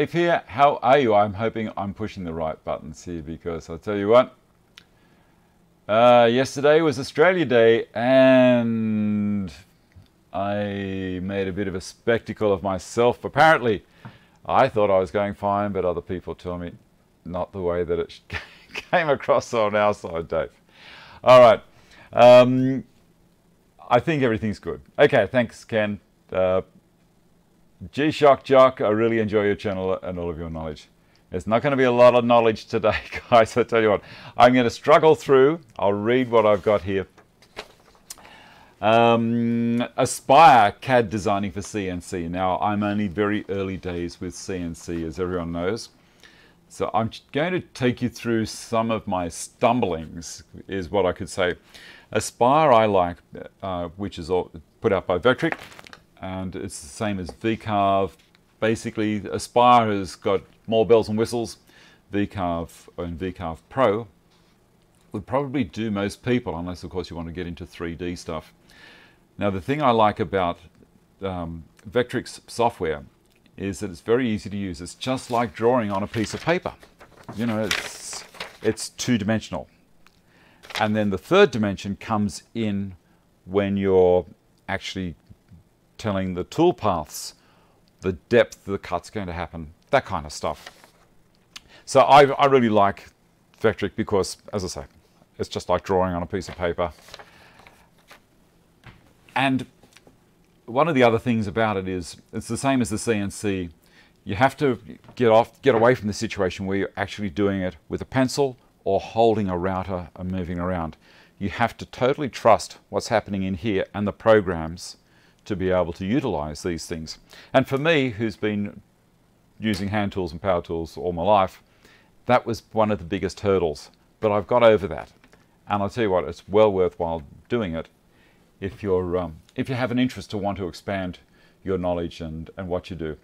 Dave here. How are you? I'm hoping I'm pushing the right buttons here because I'll tell you what. Uh, yesterday was Australia Day and I made a bit of a spectacle of myself. Apparently, I thought I was going fine, but other people tell me not the way that it came across on our side, Dave. All right. Um, I think everything's good. Okay, thanks, Ken. Uh, G-Shock Jock, I really enjoy your channel and all of your knowledge. There's not going to be a lot of knowledge today, guys. I tell you what, I'm going to struggle through. I'll read what I've got here. Um, Aspire CAD designing for CNC. Now, I'm only very early days with CNC, as everyone knows. So I'm going to take you through some of my stumblings, is what I could say. Aspire I like, uh, which is all put out by Vectric, and it's the same as VCarve. Basically, Aspire has got more bells and whistles. VCarve and VCarve Pro would probably do most people, unless of course you want to get into 3D stuff. Now the thing I like about um, Vectric's software is that it's very easy to use. It's just like drawing on a piece of paper. You know, it's, it's two-dimensional. And then the third dimension comes in when you're actually telling the tool paths, the depth the cut's going to happen, that kind of stuff. So I, I really like Vectric because, as I say, it's just like drawing on a piece of paper. And one of the other things about it is it's the same as the CNC. You have to get off, get away from the situation where you're actually doing it with a pencil or holding a router and moving around. You have to totally trust what's happening in here and the programs to be able to utilize these things. And for me, who's been using hand tools and power tools all my life, that was one of the biggest hurdles. But I've got over that. And I'll tell you what, it's well worthwhile doing it if, you're, um, if you have an interest to want to expand your knowledge and, and what you do.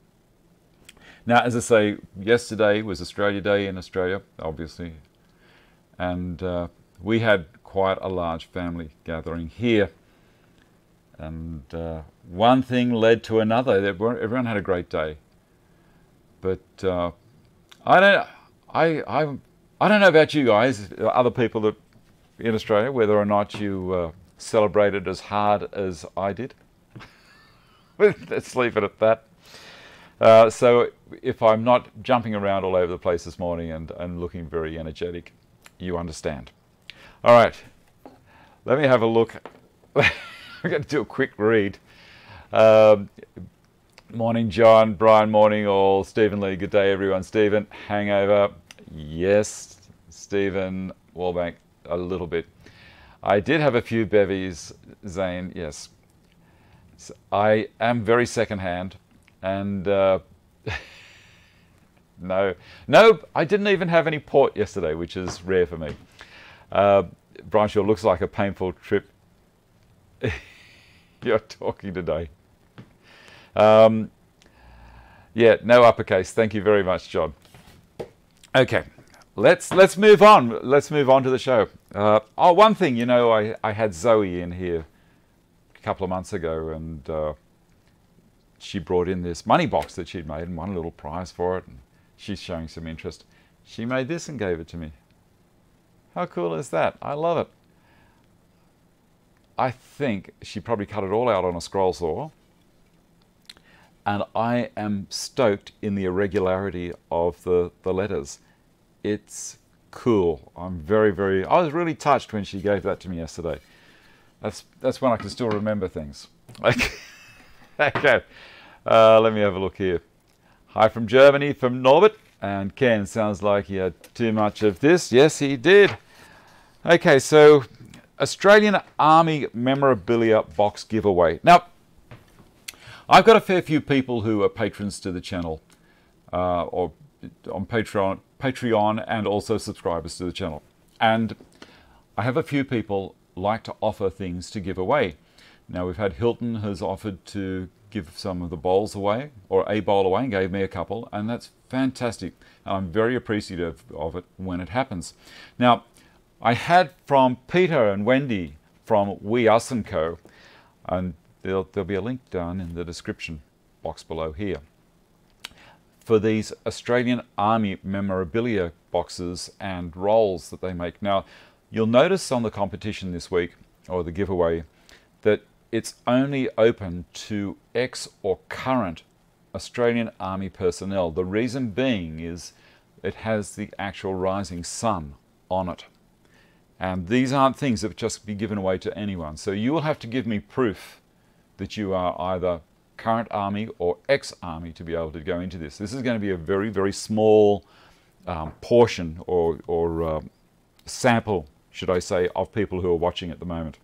Now, as I say, yesterday was Australia Day in Australia, obviously, and uh, we had quite a large family gathering here. And uh, one thing led to another. Everyone had a great day, but uh, I don't. I I I don't know about you guys, other people that in Australia, whether or not you uh, celebrated as hard as I did. Let's leave it at that. Uh, so if I'm not jumping around all over the place this morning and, and looking very energetic, you understand. All right, let me have a look. I'm going to do a quick read. Um, morning, John. Brian, morning, all. Stephen Lee, good day, everyone. Stephen, hangover. Yes, Stephen Wallbank, a little bit. I did have a few bevies, Zane, yes. So I am very secondhand, and uh, no, no, I didn't even have any port yesterday, which is rare for me. Uh, Brian Shaw looks like a painful trip. You're talking today. Um, yeah, no uppercase. Thank you very much, John. Okay, let's let's move on. Let's move on to the show. Uh, oh, one thing, you know, I, I had Zoe in here a couple of months ago, and uh, she brought in this money box that she'd made and won a little prize for it. And she's showing some interest. She made this and gave it to me. How cool is that? I love it. I think she probably cut it all out on a scroll saw. And I am stoked in the irregularity of the, the letters. It's cool. I'm very, very, I was really touched when she gave that to me yesterday. That's, that's when I can still remember things. okay, uh, let me have a look here. Hi from Germany, from Norbert. And Ken, sounds like he had too much of this. Yes, he did. Okay, so Australian Army memorabilia box giveaway. Now, I've got a fair few people who are patrons to the channel, uh, or on Patreon, Patreon, and also subscribers to the channel. And I have a few people like to offer things to give away. Now we've had Hilton has offered to give some of the bowls away, or a bowl away, and gave me a couple, and that's fantastic. I'm very appreciative of it when it happens. Now, I had from Peter and Wendy from We Us and Co, and there'll, there'll be a link down in the description box below here. for these Australian Army memorabilia boxes and rolls that they make. Now, you'll notice on the competition this week, or the giveaway, that it's only open to ex or current Australian Army personnel. The reason being is it has the actual rising sun on it. And these aren't things that just be given away to anyone. So you will have to give me proof that you are either current army or ex-army to be able to go into this. This is going to be a very, very small um, portion or, or uh, sample, should I say, of people who are watching at the moment.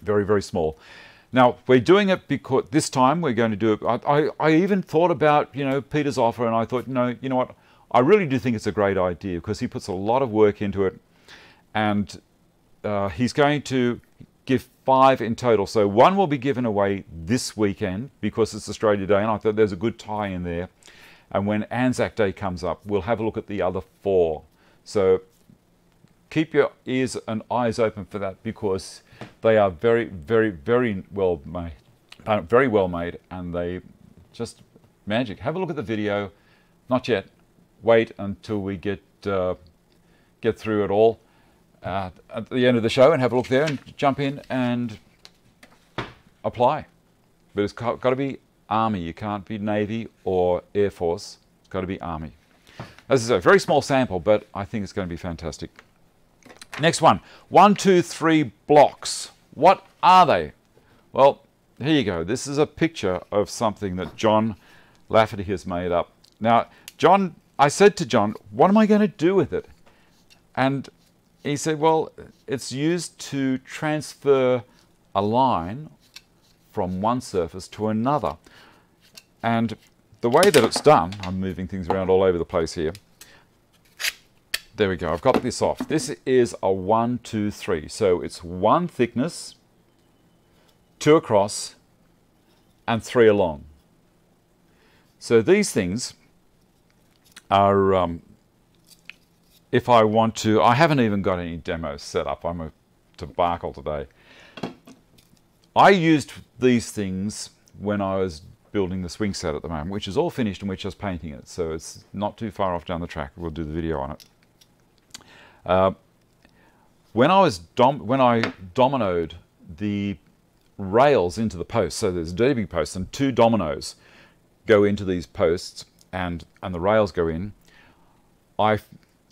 Very, very small. Now, we're doing it because this time we're going to do it. I, I, I even thought about, you know, Peter's offer and I thought, no, you know what, I really do think it's a great idea because he puts a lot of work into it and uh, he's going to give five in total. So one will be given away this weekend because it's Australia Day, and I thought there's a good tie in there. And when Anzac Day comes up, we'll have a look at the other four. So keep your ears and eyes open for that because they are very, very, very well made, uh, very well made, and they just magic. Have a look at the video. Not yet. Wait until we get uh, get through it all uh, at the end of the show and have a look there and jump in and apply. But it's got, to be Army. You can't be Navy or Air Force. It's got to be Army. This is a very small sample, but I think it's going to be fantastic. Next one. One, two, three blocks. What are they? Well, here you go. This is a picture of something that John Lafferty has made up. Now, John, I said to John, what am I going to do with it? And he said, well, it's used to transfer a line from one surface to another. And the way that it's done, I'm moving things around all over the place here. There we go, I've got this off. This is a one, two, three. So it's one thickness, two across, and three along. So these things are um, if I want to, I haven't even got any demos set up. I'm a debacle today. I used these things when I was building the swing set at the moment, which is all finished and we're just painting it. So it's not too far off down the track. We'll do the video on it. Uh, when I was when I dominoed the rails into the post, so there's a dirty big post and two dominoes go into these posts and, and the rails go in, I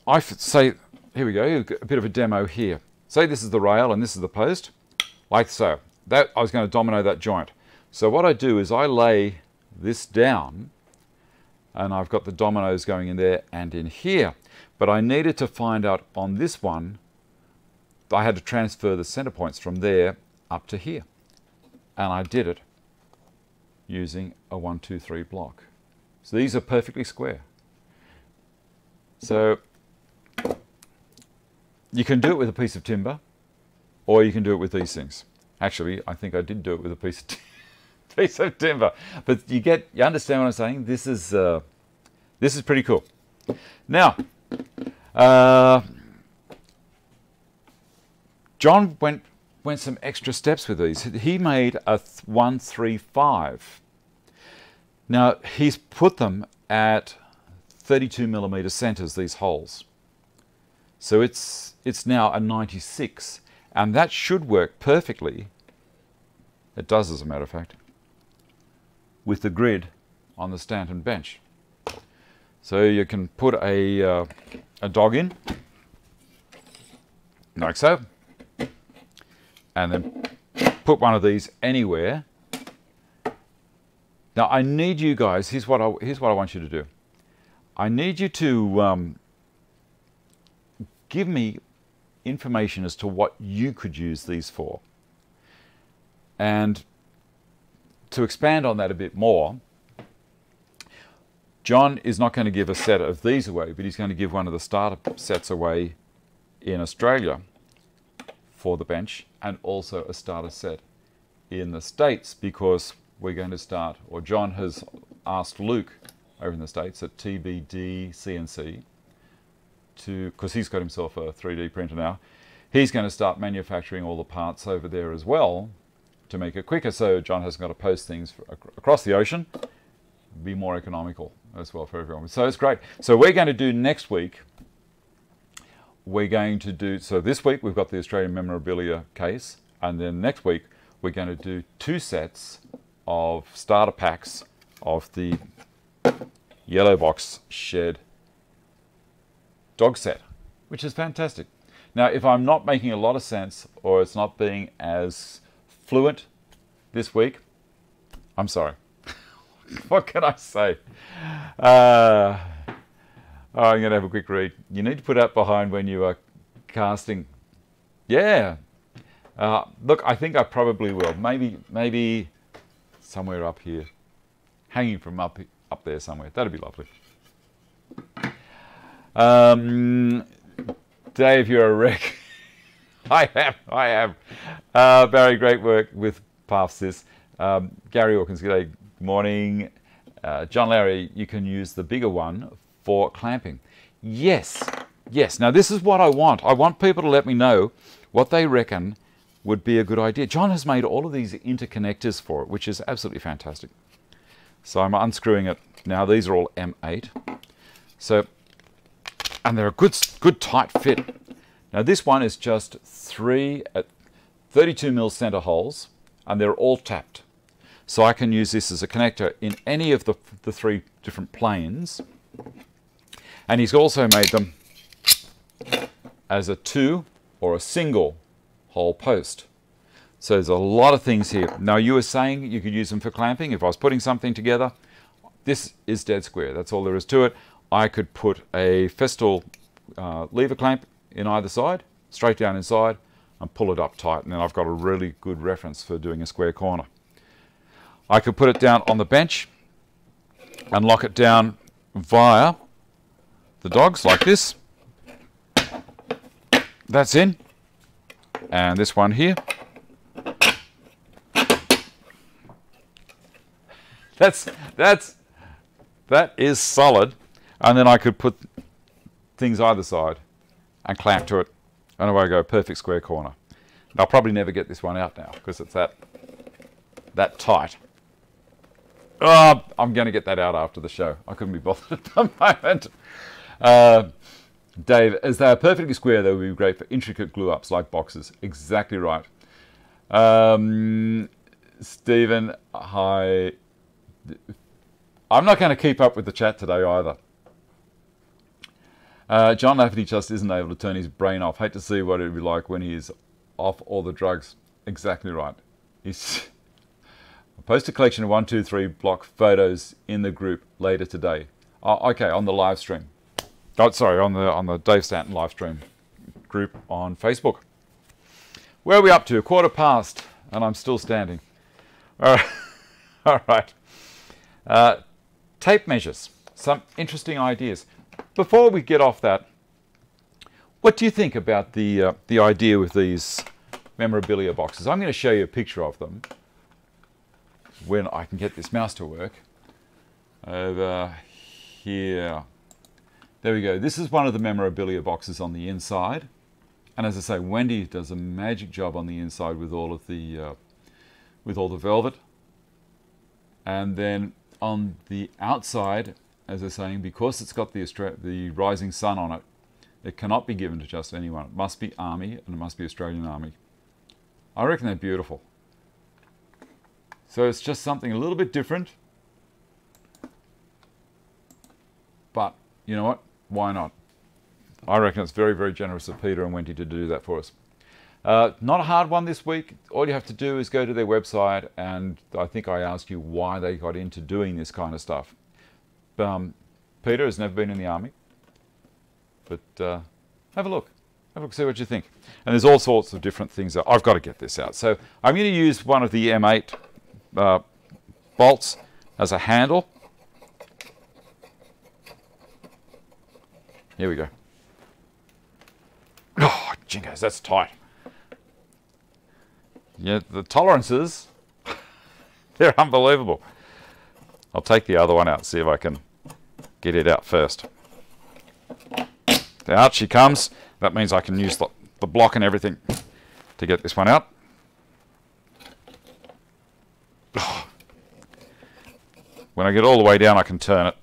I say, here we go, a bit of a demo here. Say this is the rail and this is the post, like so. That I was going to domino that joint. So what I do is I lay this down and I've got the dominoes going in there and in here. But I needed to find out on this one, I had to transfer the center points from there up to here. And I did it using a one, two, three block. So these are perfectly square. So you can do it with a piece of timber, or you can do it with these things. Actually, I think I did do it with a piece of, piece of timber. But you get, you understand what I'm saying? This is, uh, this is pretty cool. Now, uh, John went went some extra steps with these. He made a 135. Now, he's put them at 32 millimeter centers, these holes. So it's, it's now a 96, and that should work perfectly. It does, as a matter of fact, with the grid on the Stanton bench. So you can put a, uh, a dog in, like so, and then put one of these anywhere. Now I need you guys, here's what I, here's what I want you to do. I need you to um, give me information as to what you could use these for. And to expand on that a bit more, John is not going to give a set of these away, but he's going to give one of the starter sets away in Australia for the bench and also a starter set in the States because we're going to start, or John has asked Luke over in the States at TBD CNC to, because he's got himself a 3D printer now, he's going to start manufacturing all the parts over there as well to make it quicker. So John hasn't got to post things across the ocean, be more economical. as well for everyone. So it's great. So we're going to do next week. We're going to do so this week we've got the Australian memorabilia case, and then next week we're going to do two sets of starter packs of the yellow box shed dog set, which is fantastic. Now, if I'm not making a lot of sense or it's not being as fluent this week, I'm sorry. what can I say? Uh, I'm going to have a quick read. You need to put out behind when you are casting. Yeah. Uh, look, I think I probably will. Maybe, maybe somewhere up here, hanging from up up there somewhere. That'd be lovely. Um, Dave, you're a wreck. I am. I am. Uh, Barry, great work with PathSys. Um, Gary Hawkins, good morning. Uh, John Larry, you can use the bigger one for clamping. Yes, yes. Now, this is what I want. I want people to let me know what they reckon would be a good idea. John has made all of these interconnectors for it, which is absolutely fantastic. So I'm unscrewing it now. These are all M8. So, and they're a good, good tight fit. Now this one is just three at 32 mil center holes, and they're all tapped. So I can use this as a connector in any of the, the three different planes. And he's also made them as a two or a single hole post. So there's a lot of things here. Now you were saying you could use them for clamping. If I was putting something together, this is dead square. That's all there is to it. I could put a Festool uh, lever clamp in either side, straight down inside, and pull it up tight. And then I've got a really good reference for doing a square corner. I could put it down on the bench and lock it down via the dogs like this. That's in. And this one here. That's that's that is solid. And then I could put things either side and clamp to it. And away I go, perfect square corner. And I'll probably never get this one out now because it's that that tight. Oh, I'm going to get that out after the show. I couldn't be bothered at the moment. Uh, Dave, as they are perfectly square, they would be great for intricate glue ups like boxes. Exactly right. Um, Stephen, hi. I'm not going to keep up with the chat today either. Uh, John Lafferty just isn't able to turn his brain off. Hate to see what it'd be like when he's off all the drugs. Exactly right. He's post a collection of one, two, three block photos in the group later today. Oh, okay, on the live stream. Oh, sorry, on the on the Dave Stanton live stream group on Facebook. Where are we up to? A quarter past, and I'm still standing. All right. All right. Uh, tape measures. Some interesting ideas. Before we get off that, what do you think about the uh, the idea with these memorabilia boxes? I'm going to show you a picture of them when I can get this mouse to work. Over here. There we go. This is one of the memorabilia boxes on the inside. And as I say, Wendy does a magic job on the inside with all of the uh, with all the velvet. And then on the outside, as they're saying, because it's got the, the rising sun on it, it cannot be given to just anyone. It must be Army and it must be Australian Army. I reckon they're beautiful. So it's just something a little bit different. But you know what? Why not? I reckon it's very, very generous of Peter and Wendy to do that for us. Uh, not a hard one this week. All you have to do is go to their website, and I think I asked you why they got into doing this kind of stuff. Um, Peter has never been in the army, but uh, have a look. Have a look, see what you think. And there's all sorts of different things. That I've got to get this out. So I'm going to use one of the M8 uh, bolts as a handle. Here we go. Oh, jingos, that's tight. Yeah, the tolerances, they're unbelievable. I'll take the other one out, see if I can get it out first. Out she comes. That means I can use the, the block and everything to get this one out. When I get all the way down, I can turn it.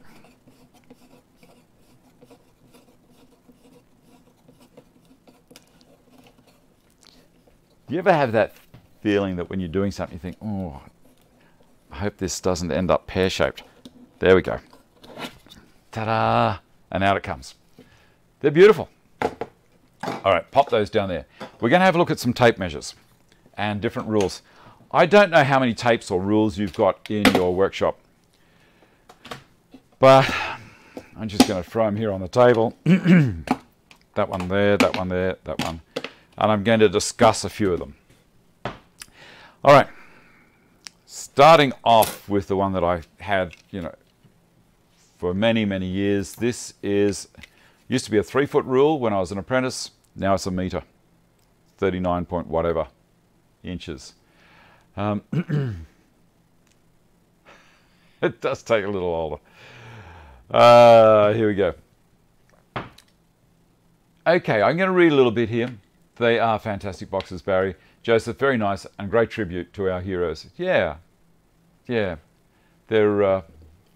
You ever have that feeling that when you're doing something, you think, oh, I hope this doesn't end up pear-shaped. There we go. Ta da! And out it comes. They're beautiful. All right, pop those down there. We're going to have a look at some tape measures and different rules. I don't know how many tapes or rules you've got in your workshop, but I'm just going to throw them here on the table. that one there, that one there, that one. And I'm going to discuss a few of them. All right, starting off with the one that I had, you know, for many, many years. This is, used to be a three foot rule when I was an apprentice. Now it's a meter, 39 point whatever inches. Um, it does take a little older. Uh, here we go. Okay, I'm going to read a little bit here. They are fantastic boxes, Barry. Joseph, very nice and great tribute to our heroes. Yeah, yeah. They're, uh,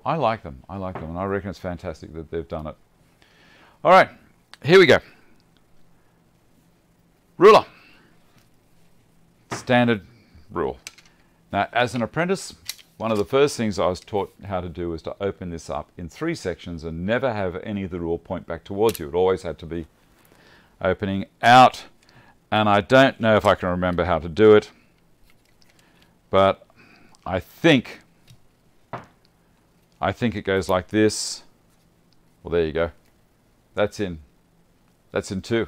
I like them. I like them, and I reckon it's fantastic that they've done it. All right, here we go. Ruler. Standard rule. Now, as an apprentice, one of the first things I was taught how to do was to open this up in three sections and never have any of the rule point back towards you. It always had to be opening out. And I don't know if I can remember how to do it, but I think I think it goes like this. Well, there you go. That's in. That's in two.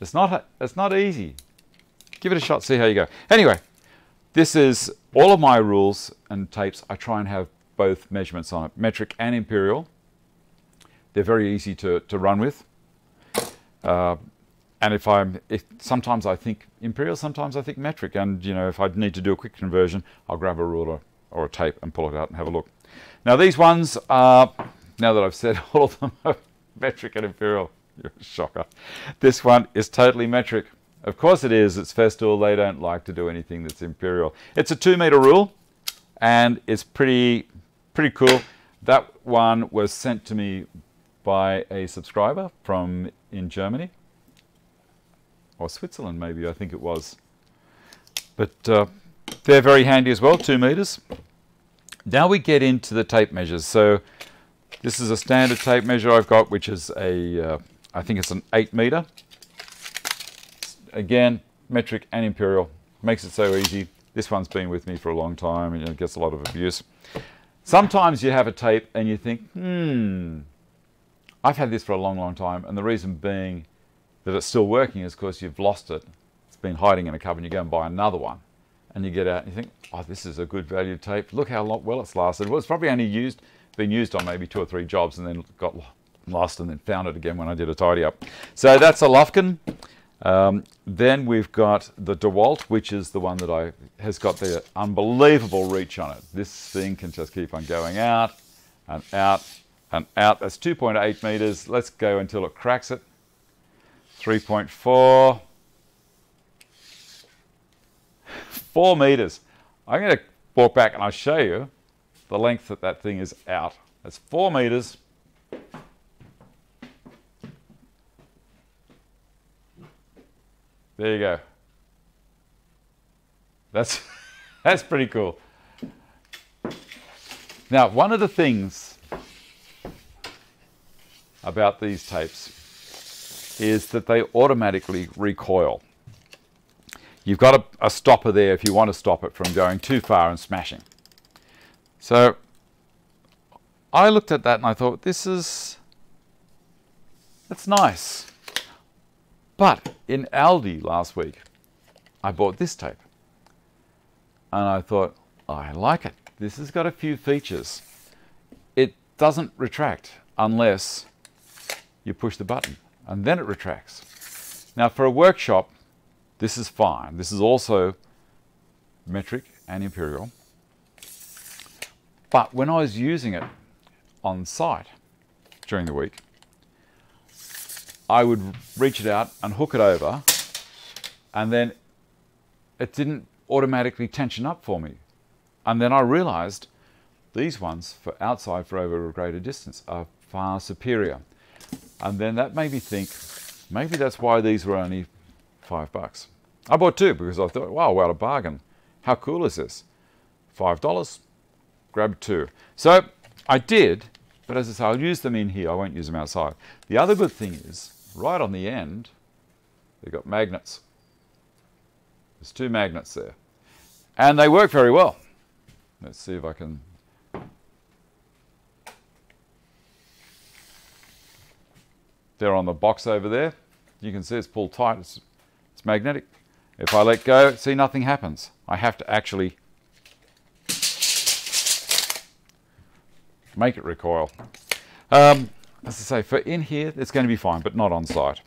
It's not. It's not easy. Give it a shot. See how you go. Anyway, this is all of my rules and tapes. I try and have both measurements on it, metric and imperial. They're very easy to, to run with. Uh, and if I'm, if sometimes I think imperial, sometimes I think metric. And you know, if I need to do a quick conversion, I'll grab a ruler or a tape and pull it out and have a look. Now these ones are, now that I've said all of them are metric and imperial, you're a shocker. This one is totally metric. Of course it is, it's Festool, they don't like to do anything that's imperial. It's a two meter rule and it's pretty, pretty cool. That one was sent to me by a subscriber from in Germany or Switzerland maybe I think it was. But uh, they're very handy as well, two meters. Now we get into the tape measures. So this is a standard tape measure I've got, which is a, uh, I think it's an eight meter. Again, metric and imperial. Makes it so easy. This one's been with me for a long time and it gets a lot of abuse. Sometimes you have a tape and you think, hmm, I've had this for a long, long time. And the reason being that it's still working is because you've lost it. It's been hiding in a cupboard and you go and buy another one and you get out and you think, oh, this is a good value tape. Look how long, well it's lasted. Well, it's probably only used, been used on maybe two or three jobs and then got lost and then found it again when I did a tidy up. So that's a Lufkin. Um, then we've got the DeWalt, which is the one that I has got the unbelievable reach on it. This thing can just keep on going out and out and out. That's 2.8 meters. Let's go until it cracks it. 3.4. four meters. I'm going to walk back and I'll show you the length that that thing is out. It's four meters. There you go. That's, that's pretty cool. Now, one of the things about these tapes is that they automatically recoil. You've got a, a stopper there if you want to stop it from going too far and smashing. So I looked at that and I thought, this is, that's nice. But in Aldi last week, I bought this tape. And I thought, I like it. This has got a few features. It doesn't retract unless you push the button and then it retracts. Now for a workshop, this is fine. This is also metric and imperial. But when I was using it on site during the week, I would reach it out and hook it over, and then it didn't automatically tension up for me. And then I realized these ones for outside for over a greater distance are far superior. And then that made me think maybe that's why these were only five bucks. I bought two because I thought, wow, what a bargain. How cool is this? $5, grab two. So I did, but as I say, I'll use them in here. I won't use them outside. The other good thing is, right on the end, they've got magnets. There's two magnets there. And they work very well. Let's see if I can They're on the box over there. You can see it's pulled tight. It's, it's magnetic. If I let go, see, nothing happens. I have to actually make it recoil. Um, as I say, for in here, it's going to be fine, but not on site.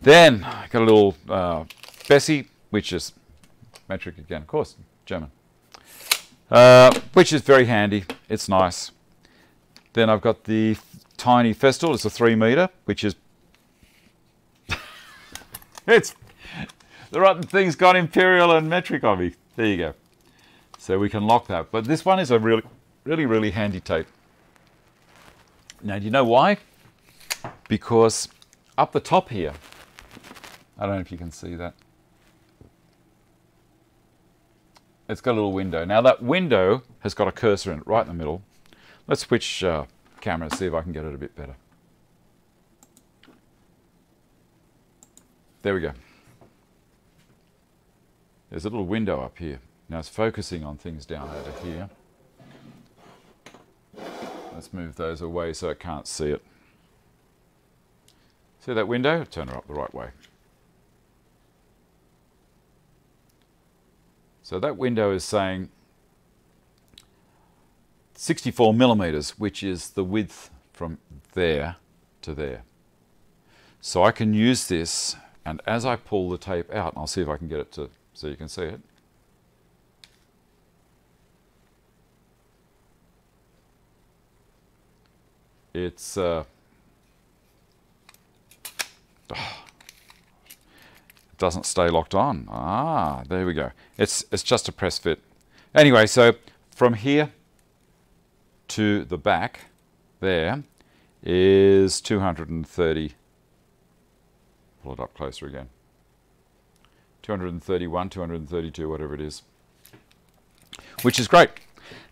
Then, I got a little uh, Bessey, which is metric again, of course, German, uh, which is very handy. It's nice. Then I've got the tiny Festool. It's a three meter, which is it's the rotten thing's got imperial and metric on me. There you go. So we can lock that. But this one is a really, really, really handy tape. Now, do you know why? Because up the top here, I don't know if you can see that. It's got a little window. Now that window has got a cursor in it right in the middle. Let's switch uh, camera, see if I can get it a bit better. There we go. There's a little window up here. Now it's focusing on things down over here. Let's move those away so I can't see it. See that window? Turn her up the right way. So that window is saying 64 millimeters, which is the width from there to there. So I can use this, and as I pull the tape out, I'll see if I can get it to so you can see it. It's uh, it doesn't stay locked on. Ah, there we go. It's it's just a press fit. Anyway, so from here to the back there is 230. Pull it up closer again. 231, 232, whatever it is. Which is great.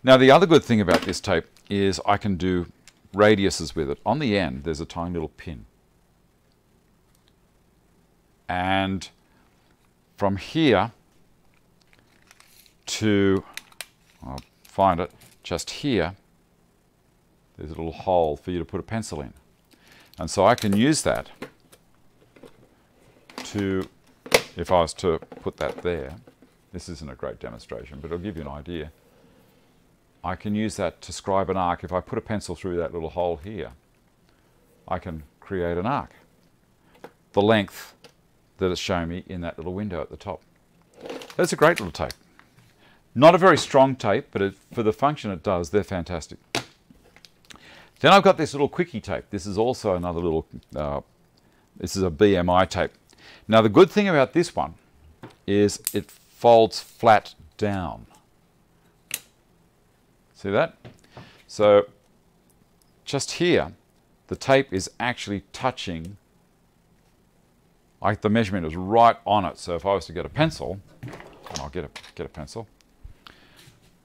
Now the other good thing about this tape is I can do radiuses with it. On the end there's a tiny little pin. And from here to, I'll find it, just here, there's a little hole for you to put a pencil in. And so I can use that to, if I was to put that there, this isn't a great demonstration, but it'll give you an idea. I can use that to scribe an arc. If I put a pencil through that little hole here, I can create an arc. The length that it's showing me in that little window at the top. That's a great little tape. Not a very strong tape, but it, for the function it does, they're fantastic. Then I've got this little quickie tape. This is also another little, uh, this is a BMI tape. Now the good thing about this one is it folds flat down. See that? So just here, the tape is actually touching, like the measurement is right on it. So if I was to get a pencil, I'll get a, get a pencil.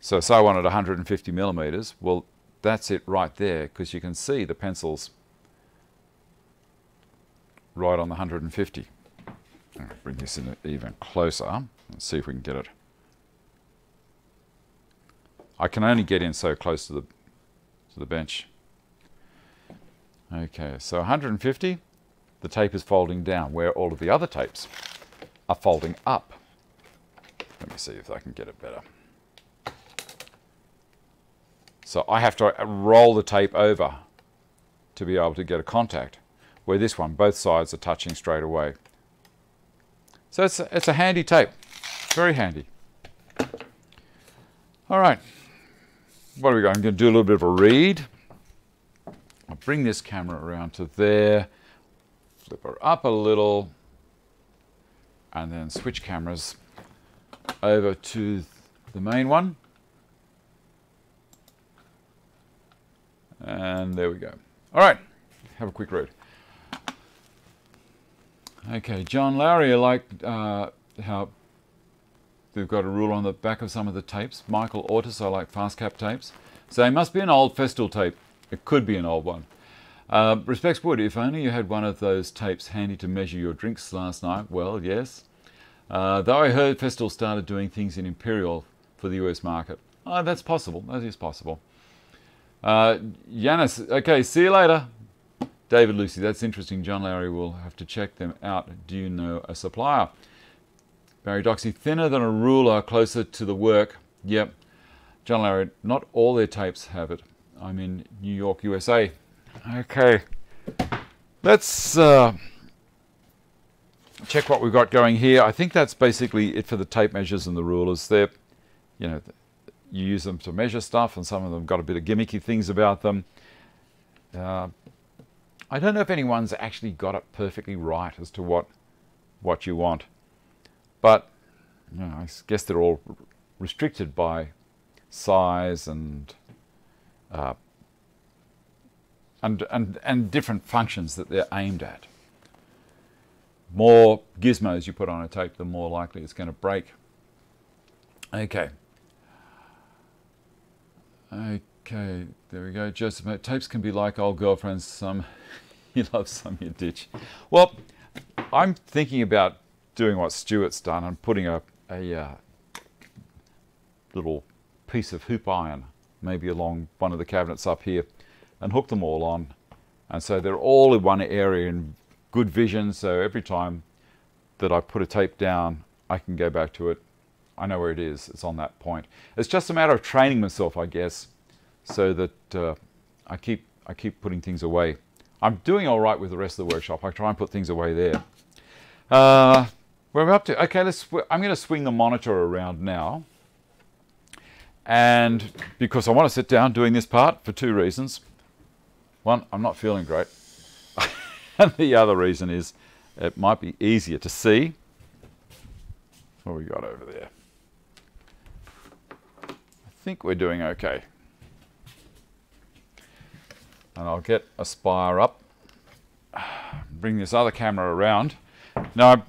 So say I wanted 150 millimeters, well, that's it right there because you can see the pencils right on the 150. Bring this in even closer and see if we can get it. I can only get in so close to the to the bench. Okay, so 150, the tape is folding down where all of the other tapes are folding up. Let me see if I can get it better. So I have to roll the tape over to be able to get a contact, where this one, both sides are touching straight away. So it's a, it's a handy tape, very handy. All right, what are we going? I'm going to do a little bit of a read. I'll bring this camera around to there, flip her up a little, and then switch cameras over to the main one. And there we go. All right, have a quick read. Okay, John Lowry, I like uh, how they've got a rule on the back of some of the tapes. Michael Ortis, I like FastCap tapes. So it must be an old Festool tape. It could be an old one. Uh, respects Wood, if only you had one of those tapes handy to measure your drinks last night. Well, yes. Uh, though I heard Festool started doing things in Imperial for the US market. Oh, that's possible. That is possible. Uh, Yanis, okay, see you later. David Lucy, that's interesting. John Lowry will have to check them out. Do you know a supplier? Barry Doxy, thinner than a ruler, closer to the work. Yep. John Lowry, not all their tapes have it. I'm in New York, USA. Okay. Let's uh, check what we've got going here. I think that's basically it for the tape measures and the rulers. They're, you know, you use them to measure stuff, and some of them got a bit of gimmicky things about them. Uh, I don't know if anyone's actually got it perfectly right as to what what you want, but you know, I guess they're all restricted by size and uh, and and and different functions that they're aimed at. More gizmos you put on a tape, the more likely it's going to break. Okay. Okay, there we go. Joseph, tapes can be like old girlfriends. Some you love, some you ditch. Well, I'm thinking about doing what Stuart's done and putting a, a uh, little piece of hoop iron maybe along one of the cabinets up here and hook them all on. And so they're all in one area in good vision. So every time that I put a tape down, I can go back to it. I know where it is. It's on that point. It's just a matter of training myself, I guess, so that uh, I keep I keep putting things away. I'm doing all right with the rest of the workshop. I try and put things away there. Uh, where we up to? Okay, let's. I'm going to swing the monitor around now. And because I want to sit down doing this part for two reasons. One, I'm not feeling great. and the other reason is it might be easier to see what we got over there. I think we're doing okay. And I'll get Aspire up, bring this other camera around. Now,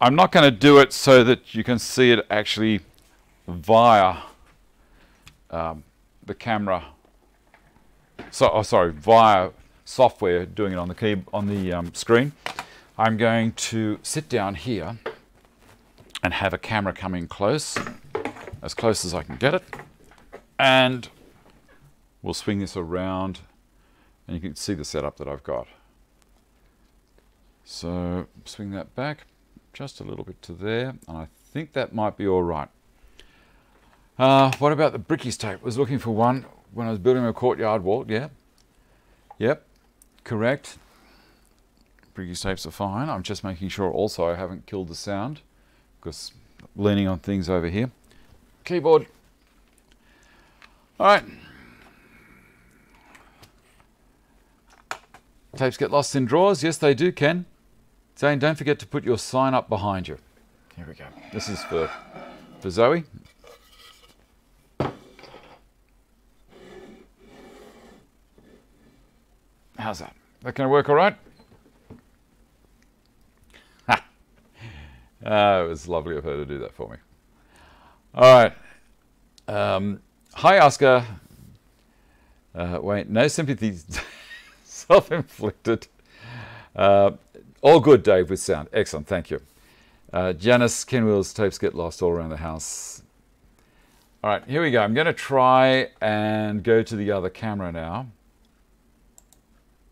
I'm not going to do it so that you can see it actually via um, the camera. So, oh, sorry, via software doing it on the key on the um, screen. I'm going to sit down here and have a camera coming close, as close as I can get it, and we'll swing this around, and you can see the setup that I've got. So swing that back just a little bit to there, and I think that might be all right. Uh, what about the brickies tape? I was looking for one when I was building my courtyard wall. Yeah. Yep. Correct. Brickies tapes are fine. I'm just making sure also I haven't killed the sound because leaning on things over here. Keyboard. All right. Tapes get lost in drawers. Yes, they do, Ken. Zane, don't forget to put your sign up behind you. Here we go. This is for, for Zoe. How's that? That going to work all right? uh, it was lovely of her to do that for me. All right. Um, hi, Oscar. Uh, wait, no sympathy. Self-inflicted. Uh, all good, Dave, with sound. Excellent, thank you. Uh, Janice Ken Wheels tapes get lost all around the house. All right, here we go. I'm going to try and go to the other camera now.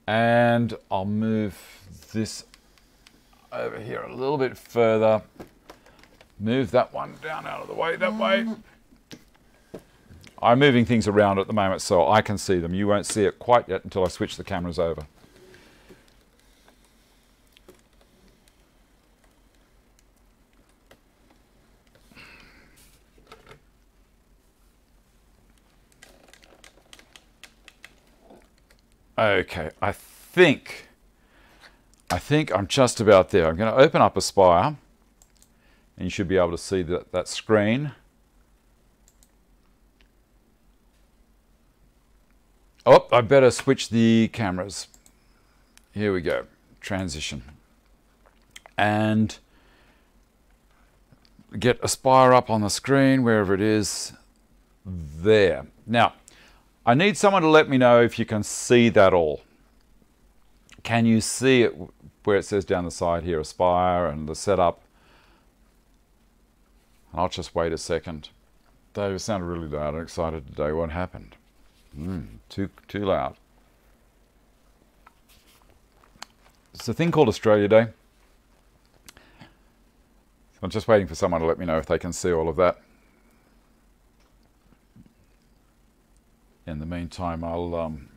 And I'll move this over here a little bit further. Move that one down out of the way that way. I'm moving things around at the moment so I can see them. You won't see it quite yet until I switch the cameras over. Okay, I think, I think I'm just about there. I'm going to open up Aspire, and you should be able to see that, that screen. Oh, I better switch the cameras. Here we go, transition. and get Aspire up on the screen, wherever it is, there. Now, I need someone to let me know if you can see that all. Can you see it where it says down the side here, Aspire and the setup? I'll just wait a second. David sounded really loud and excited today. What happened? Mm, too, too loud. It's a thing called Australia Day. I'm just waiting for someone to let me know if they can see all of that. In the meantime, I'll um,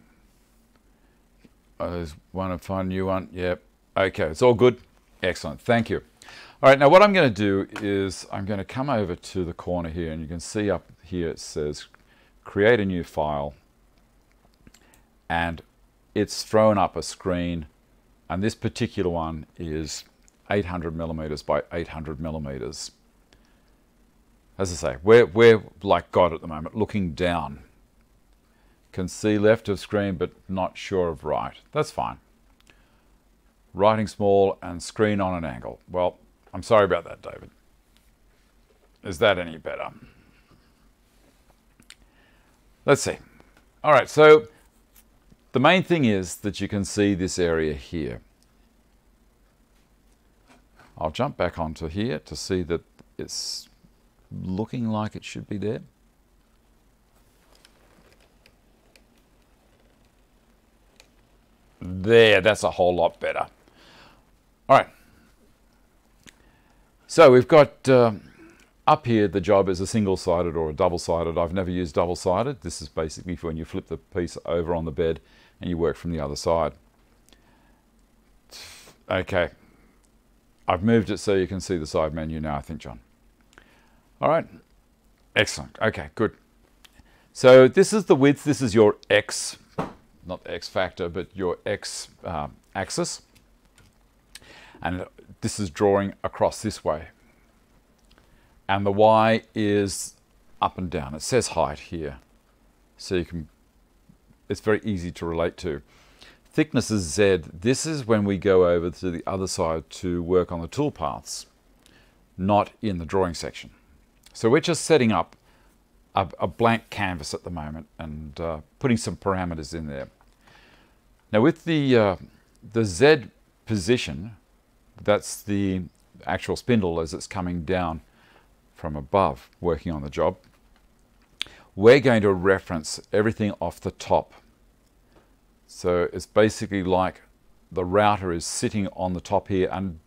one to find a new one. Yep. Okay, it's all good. Excellent. Thank you. All right, now what I'm going to do is I'm going to come over to the corner here and you can see up here it says create a new file and it's thrown up a screen and this particular one is 800 millimeters by 800 millimeters. As I say, we're, we're like God at the moment, looking down. Can see left of screen, but not sure of right. That's fine. Writing small and screen on an angle. Well, I'm sorry about that, David. Is that any better? Let's see. All right, so the main thing is that you can see this area here. I'll jump back onto here to see that it's looking like it should be there. There, that's a whole lot better. All right. So we've got uh, up here, the job is a single-sided or a double-sided. I've never used double-sided. This is basically for when you flip the piece over on the bed and you work from the other side. Okay, I've moved it so you can see the side menu now, I think, John. All right, excellent. Okay, good. So this is the width. This is your X, not X factor, but your X um, axis. And this is drawing across this way. And the Y is up and down. It says height here. So you can, it's very easy to relate to thickness is Z. This is when we go over to the other side to work on the toolpaths, not in the drawing section. So we're just setting up a, a blank canvas at the moment and uh, putting some parameters in there. Now with the, uh, the Z position, that's the actual spindle as it's coming down from above working on the job, we're going to reference everything off the top so it's basically like the router is sitting on the top here and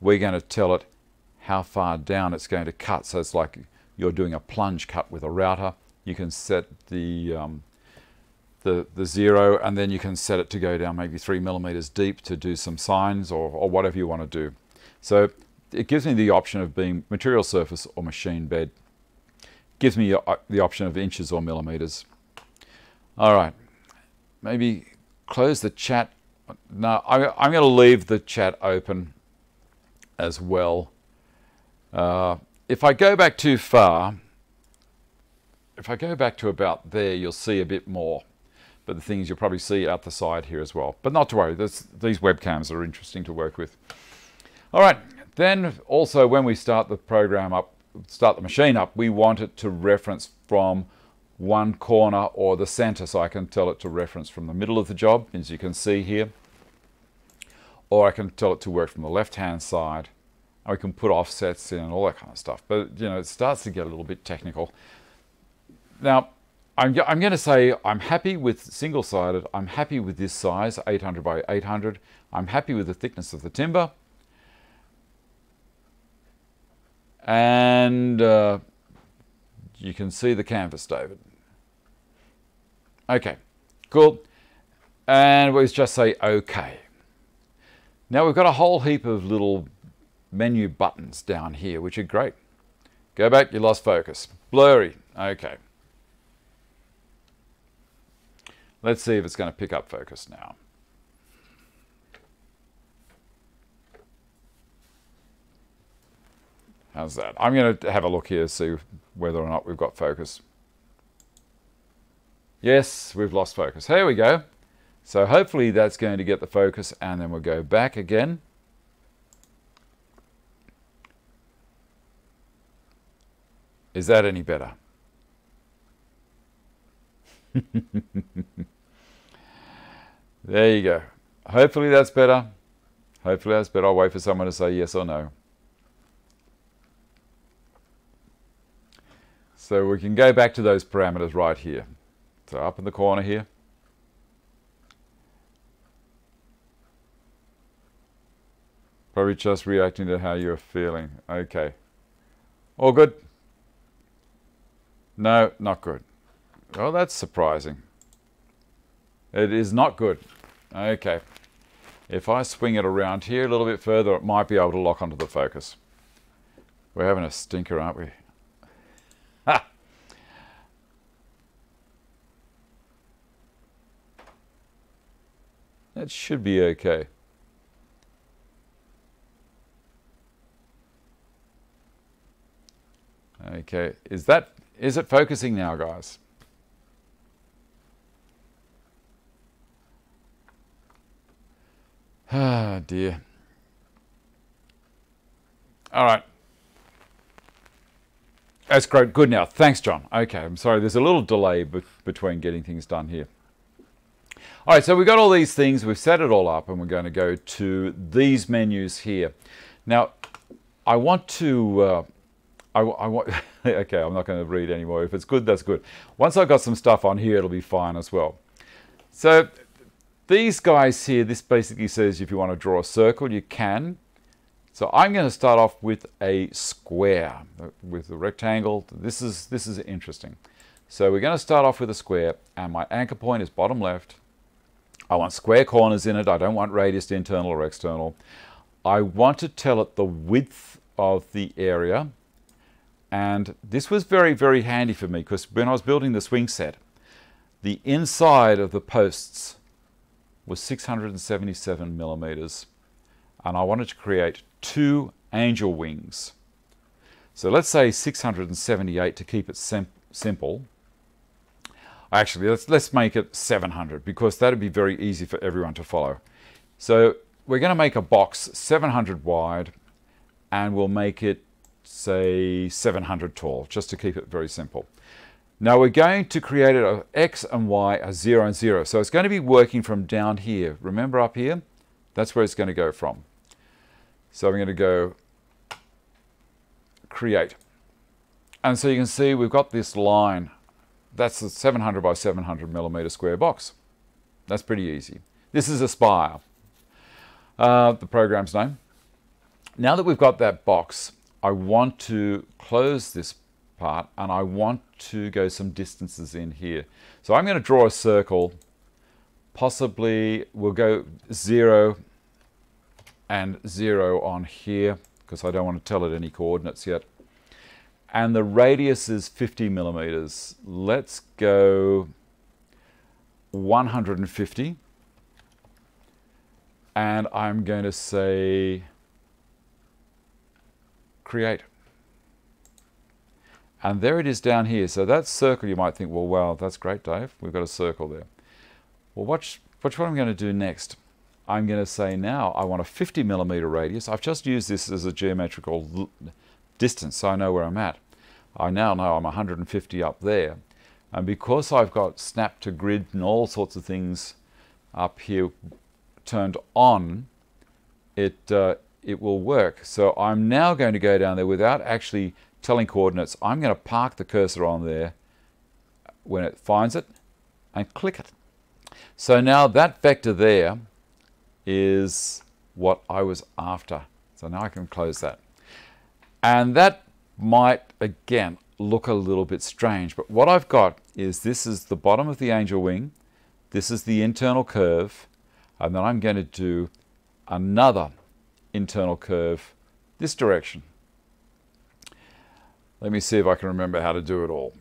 we're going to tell it how far down it's going to cut. So it's like you're doing a plunge cut with a router. You can set the, um, the, the zero and then you can set it to go down maybe three millimeters deep to do some signs or, or whatever you want to do. So it gives me the option of being material surface or machine bed. It Gives me uh, the option of inches or millimeters. All right, maybe close the chat. No, I'm going to leave the chat open as well. Uh, if I go back too far, if I go back to about there, you'll see a bit more. But the things you'll probably see out the side here as well. But not to worry, these webcams are interesting to work with. All right, then also when we start the program up, start the machine up, we want it to reference from one corner or the center. So I can tell it to reference from the middle of the job as you can see here or I can tell it to work from the left hand side. And we can put offsets in and all that kind of stuff. But you know it starts to get a little bit technical. Now I'm, I'm going to say I'm happy with single-sided. I'm happy with this size 800 by 800 I'm happy with the thickness of the timber and uh, you can see the canvas, David. Okay, cool. And we just say OK. Now we've got a whole heap of little menu buttons down here, which are great. Go back, you lost focus. Blurry, okay. Let's see if it's going to pick up focus now. How's that? I'm going to have a look here, see whether or not we've got focus. Yes, we've lost focus. Here we go. So hopefully that's going to get the focus and then we'll go back again. Is that any better? there you go. Hopefully that's better. Hopefully that's better. I'll wait for someone to say yes or no. So we can go back to those parameters right here. So up in the corner here. Probably just reacting to how you're feeling. Okay. All good? No, not good. Well, that's surprising. It is not good. Okay. If I swing it around here a little bit further, it might be able to lock onto the focus. We're having a stinker, aren't we? Ha! That should be okay. Okay, is that is it focusing now, guys? Ah, dear. All right. That's great. Good now. Thanks, John. Okay, I'm sorry. There's a little delay be between getting things done here. All right, so we've got all these things. We've set it all up, and we're going to go to these menus here. Now, I want to... Uh, I, I want... okay, I'm not going to read anymore. If it's good, that's good. Once I've got some stuff on here, it'll be fine as well. So these guys here, this basically says if you want to draw a circle, you can. So I'm going to start off with a square, with a rectangle. This is, this is interesting. So we're going to start off with a square, and my anchor point is bottom left. I want square corners in it. I don't want radius internal or external. I want to tell it the width of the area. And this was very, very handy for me because when I was building the swing set, the inside of the posts was 677 millimeters. And I wanted to create two angel wings. So let's say 678 to keep it sim simple. Actually, let's, let's make it 700 because that'd be very easy for everyone to follow. So we're going to make a box 700 wide and we'll make it say 700 tall, just to keep it very simple. Now we're going to create a x and y are 0 and 0. So it's going to be working from down here. Remember up here? That's where it's going to go from. So I'm going to go create. And so you can see we've got this line. That's a 700 by 700 millimeter square box. That's pretty easy. This is Aspire, uh, the program's name. Now that we've got that box, I want to close this part and I want to go some distances in here. So I'm going to draw a circle. Possibly we'll go 0 and 0 on here because I don't want to tell it any coordinates yet. And the radius is 50 millimeters. Let's go 150. And I'm going to say create. And there it is down here. So that circle, you might think, well, wow, that's great, Dave. We've got a circle there. Well, watch, watch what I'm going to do next. I'm going to say now I want a 50 millimeter radius. I've just used this as a geometrical distance, so I know where I'm at. I now know I'm 150 up there. And because I've got snap to grid and all sorts of things up here turned on, it, uh, it will work. So I'm now going to go down there without actually telling coordinates. I'm going to park the cursor on there when it finds it and click it. So now that vector there is what I was after. So now I can close that. And that might, again, look a little bit strange, but what I've got is this is the bottom of the angel wing, this is the internal curve, and then I'm going to do another internal curve this direction. Let me see if I can remember how to do it all.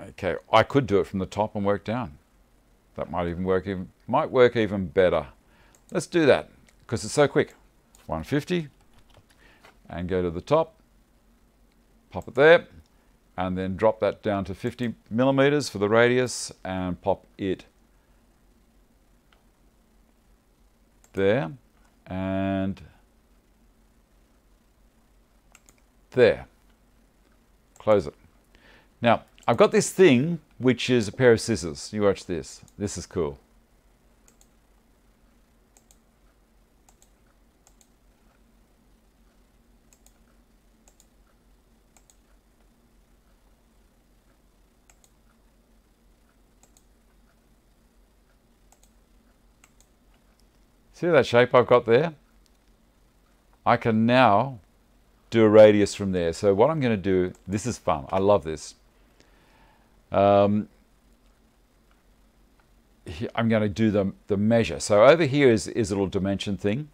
Okay, I could do it from the top and work down. That might even work even, might work even better. Let's do that because it's so quick. 150 and go to the top, pop it there, and then drop that down to 50 millimeters for the radius and pop it there and there. Close it. Now, I've got this thing which is a pair of scissors. You watch this. This is cool. See that shape I've got there? I can now do a radius from there. So what I'm going to do, this is fun. I love this. Um, I'm going to do the, the measure. So over here is, is a little dimension thing.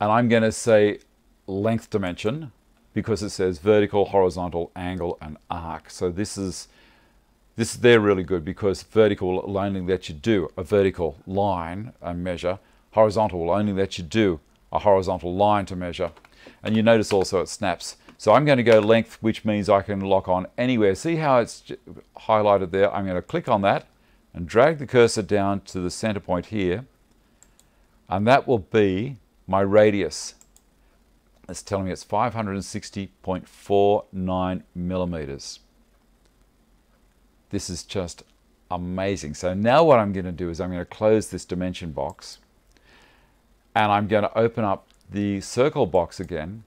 And I'm going to say length dimension because it says vertical, horizontal, angle, and arc. So this is this they're really good because vertical will only let you do a vertical line and measure. Horizontal will only let you do a horizontal line to measure. And you notice also it snaps. So I'm going to go length, which means I can lock on anywhere. See how it's highlighted there? I'm going to click on that and drag the cursor down to the center point here. And that will be my radius. It's telling me it's 560.49 millimeters. This is just amazing. So now what I'm going to do is I'm going to close this dimension box and I'm going to open up the circle box again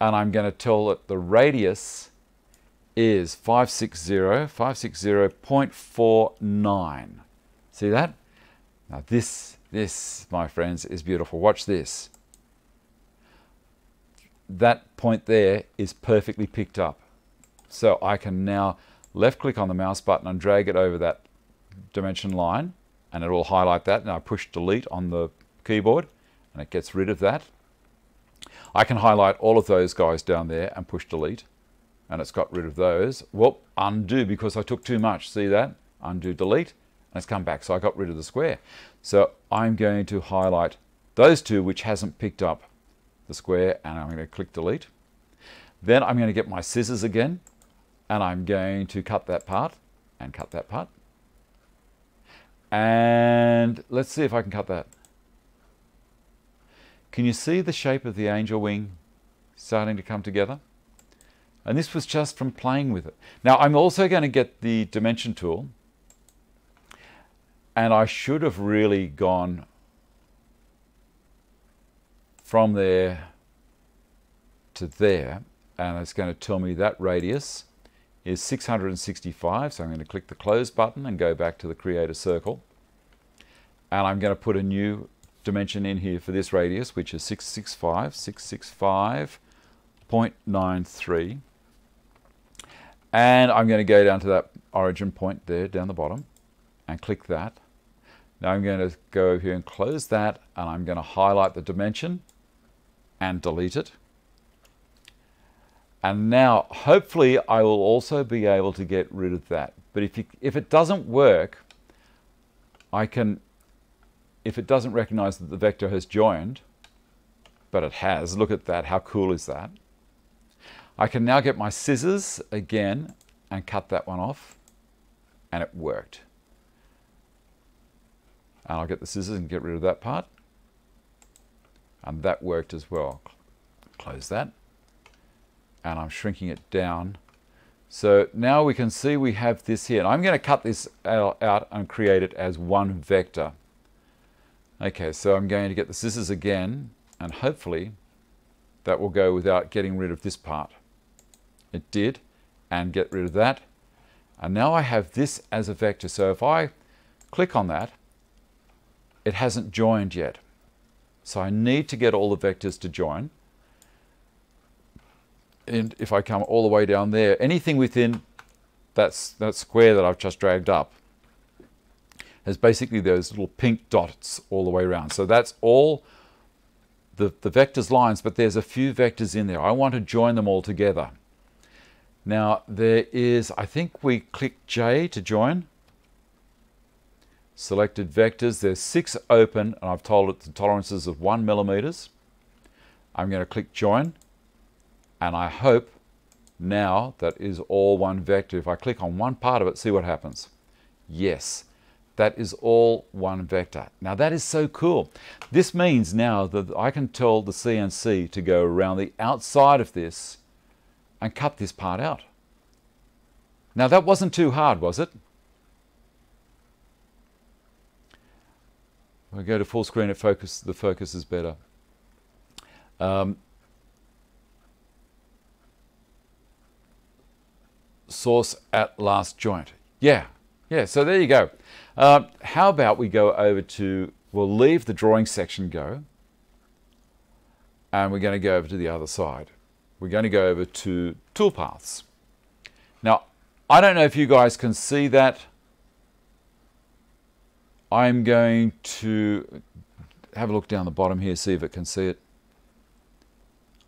and I'm going to tell it the radius is 560, 560.49. See that? Now this, this, my friends, is beautiful. Watch this. That point there is perfectly picked up. So I can now left click on the mouse button and drag it over that dimension line and it will highlight that and I push delete on the keyboard and it gets rid of that. I can highlight all of those guys down there and push delete and it's got rid of those. Well, undo because I took too much. See that? Undo delete and it's come back. So I got rid of the square. So I'm going to highlight those two which hasn't picked up the square and I'm going to click delete. Then I'm going to get my scissors again and I'm going to cut that part and cut that part. And let's see if I can cut that. Can you see the shape of the angel wing starting to come together? And this was just from playing with it. Now I'm also going to get the dimension tool and I should have really gone from there to there and it's going to tell me that radius is 665. So I'm going to click the close button and go back to the create a circle. And I'm going to put a new dimension in here for this radius, which is 665, 665.93. And I'm going to go down to that origin point there down the bottom and click that. Now I'm going to go over here and close that and I'm going to highlight the dimension and delete it. And now, hopefully, I will also be able to get rid of that. But if, you, if it doesn't work, I can, if it doesn't recognize that the vector has joined, but it has, look at that, how cool is that? I can now get my scissors again and cut that one off, and it worked. And I'll get the scissors and get rid of that part. And that worked as well. Close that and I'm shrinking it down. So now we can see we have this here. And I'm going to cut this out and create it as one vector. Okay, so I'm going to get the scissors again, and hopefully that will go without getting rid of this part. It did, and get rid of that. And now I have this as a vector. So if I click on that, it hasn't joined yet. So I need to get all the vectors to join and if I come all the way down there, anything within that's, that square that I've just dragged up has basically those little pink dots all the way around. So that's all the, the vectors lines, but there's a few vectors in there. I want to join them all together. Now there is, I think we click J to join. Selected vectors, there's six open and I've told it the tolerances of one millimeters. I'm going to click join and I hope now that is all one vector. If I click on one part of it, see what happens. Yes, that is all one vector. Now that is so cool. This means now that I can tell the CNC to go around the outside of this and cut this part out. Now that wasn't too hard, was it? we go to full screen, it focus, the focus is better. Um, source at last joint. Yeah, yeah, so there you go. Uh, how about we go over to, we'll leave the drawing section go, and we're going to go over to the other side. We're going to go over to toolpaths. Now, I don't know if you guys can see that. I'm going to have a look down the bottom here, see if it can see it.